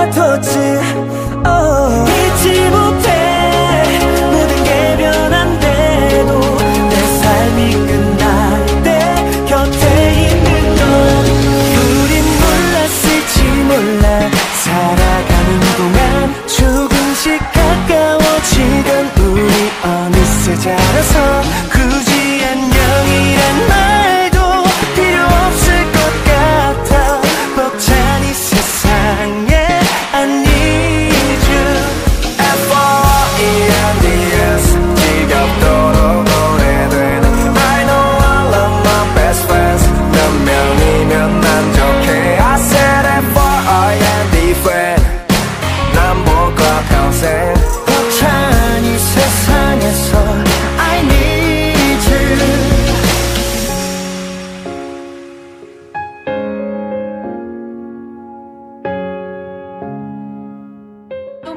같았지 oh.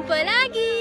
jumpa lagi.